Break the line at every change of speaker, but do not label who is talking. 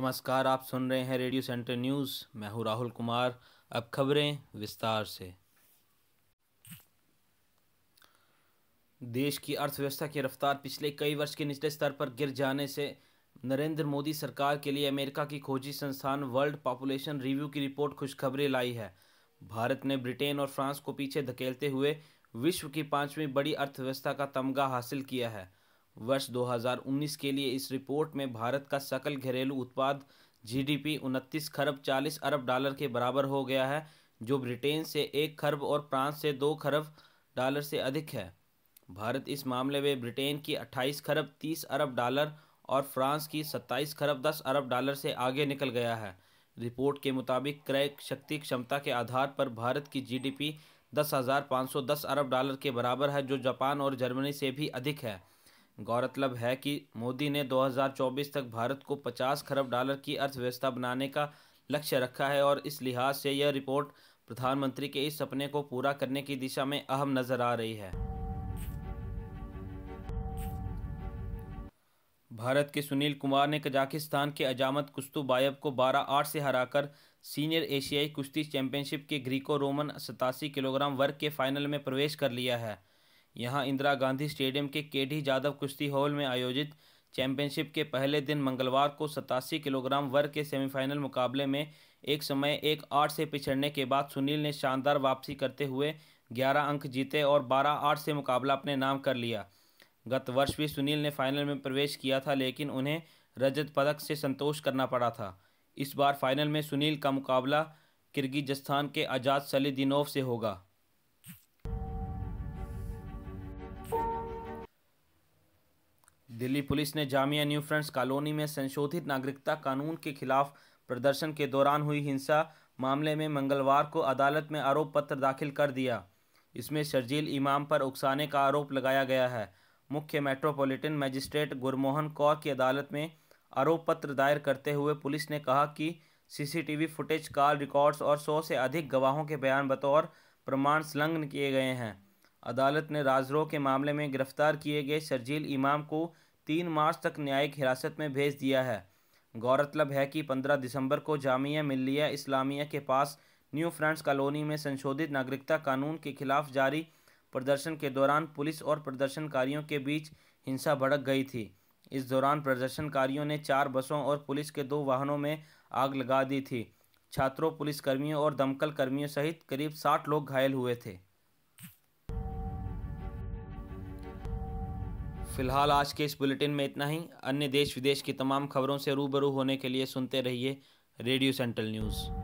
नमस्कार, आप सुन रहे हैं रेडियो सेंटर न्यूज़। मैं हूँ राहुल कुमार। अब खबरें विस्तार से। देश की अर्थव्यवस्था की रफ्तार पिछले कई वर्ष के निचले स्तर पर गिर जाने से नरेंद्र मोदी सरकार के लिए अमेरिका की खोजी संस्थान वर्ल्ड पॉपुलेशन रिव्यू की रिपोर्ट खुशखबरी लाई है। भारत ने ब्रिटेन और फ्रांस को पीछे धकेलते हुए विश्व की पांचवी बड़ी अर्थव्यवस्था का तमगा हासिल किया है। वर्ष 2019 के लिए इस रिपोर्ट में भारत का सकल घरेलू उत्पाद जीडीपी उनतीस खरब 40 अरब डॉलर के बराबर हो गया है, जो ब्रिटेन से एक खरब और फ्रांस से दो खरब डॉलर से अधिक है। भारत इस मामले में ब्रिटेन की 28 खरब 30 अरब डॉलर और फ्रांस की 27 खरब 10 अरब डॉलर से आगे निकल गया है। रिपोर्ट के मुताबिक क्रय शक्ति क्षमता के आधार पर भारत की जीडीपी दस हज़ार पाँच सौ दस अरब डॉलर के बराबर है, जो जापान और जर्मनी से भी अधिक है। गौरतलब है कि मोदी ने 2024 तक भारत को 50 खरब डॉलर की अर्थव्यवस्था बनाने का लक्ष्य रखा है और इस लिहाज से यह रिपोर्ट प्रधानमंत्री के इस सपने को पूरा करने की दिशा में अहम नज़र आ रही है। भारत के सुनील कुमार ने कजाकिस्तान के अजामत कुस्तुबायब को 12-8 से हराकर सीनियर एशियाई कुश्ती चैंपियनशिप के ग्रीको रोमन सतासी किलोग्राम वर्ग के फाइनल में प्रवेश कर लिया है। यहाँ इंदिरा गांधी स्टेडियम के केडी जादव कुश्ती हॉल में आयोजित चैंपियनशिप के पहले दिन मंगलवार को सतासी किलोग्राम वर्ग के सेमीफाइनल मुकाबले में एक समय एक आठ से पिछड़ने के बाद सुनील ने शानदार वापसी करते हुए ग्यारह अंक जीते और बारह आठ से मुकाबला अपने नाम कर लिया। गत वर्ष भी सुनील ने फाइनल में प्रवेश किया था, लेकिन उन्हें रजत पदक से संतोष करना पड़ा था। इस बार फाइनल में सुनील का मुकाबला किर्गिजस्तान के आज़ाद सलीदिनोव से होगा। दिल्ली पुलिस ने जामिया न्यू फ्रेंड्स कॉलोनी में संशोधित नागरिकता कानून के खिलाफ प्रदर्शन के दौरान हुई हिंसा मामले में मंगलवार को अदालत में आरोप पत्र दाखिल कर दिया। इसमें शर्जील इमाम पर उकसाने का आरोप लगाया गया है। मुख्य मेट्रोपॉलिटन मजिस्ट्रेट गुरमोहन कौर की अदालत में आरोप पत्र दायर करते हुए पुलिस ने कहा कि सीसीटीवी फुटेज, कॉल रिकॉर्ड्स और सौ से अधिक गवाहों के बयान बतौर प्रमाण संलग्न किए गए हैं। अदालत ने राजरोह के मामले में गिरफ़्तार किए गए शर्जील इमाम को तीन मार्च तक न्यायिक हिरासत में भेज दिया है। गौरतलब है कि 15 दिसंबर को जामिया मिल्लिया इस्लामिया के पास न्यू फ्रेंड्स कॉलोनी में संशोधित नागरिकता कानून के खिलाफ जारी प्रदर्शन के दौरान पुलिस और प्रदर्शनकारियों के बीच हिंसा भड़क गई थी। इस दौरान प्रदर्शनकारियों ने चार बसों और पुलिस के दो वाहनों में आग लगा दी थी। छात्रों, पुलिसकर्मियों और दमकल कर्मियों सहित करीब साठ लोग घायल हुए थे। फ़िलहाल आज के इस बुलेटिन में इतना ही। अन्य देश विदेश की तमाम खबरों से रूबरू होने के लिए सुनते रहिए रेडियो सेंट्रल न्यूज़।